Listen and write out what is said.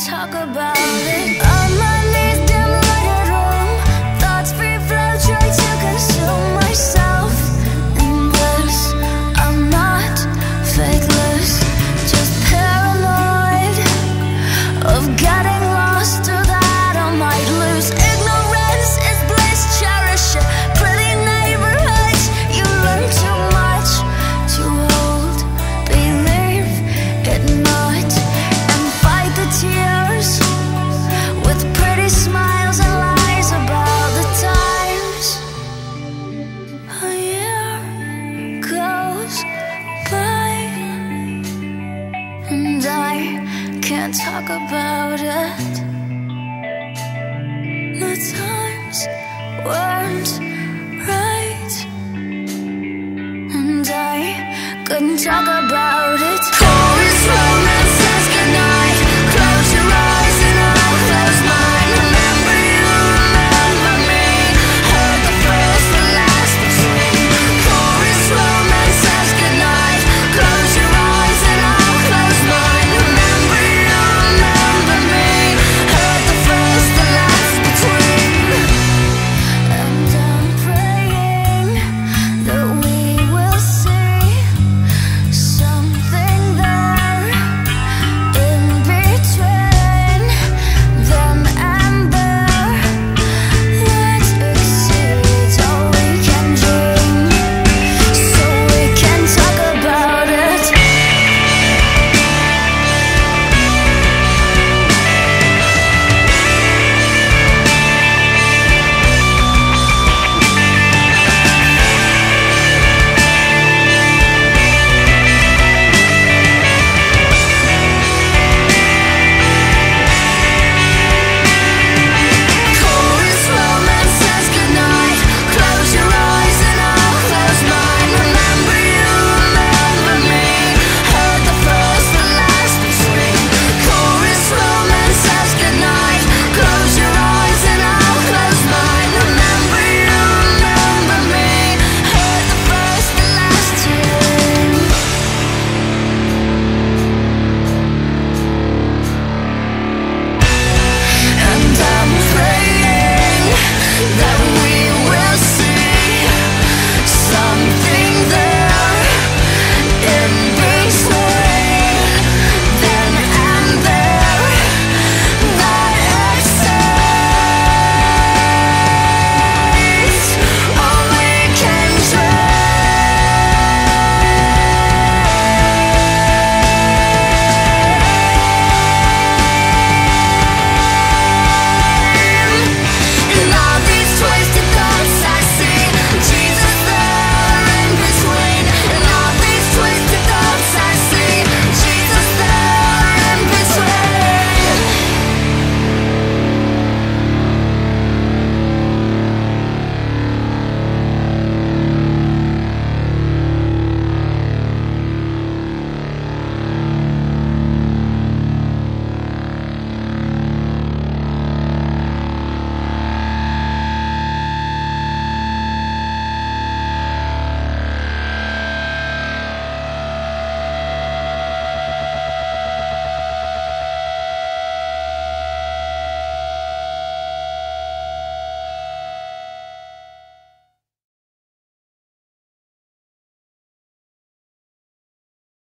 talk about it. I can't talk about it. The times weren't right, and I couldn't talk about.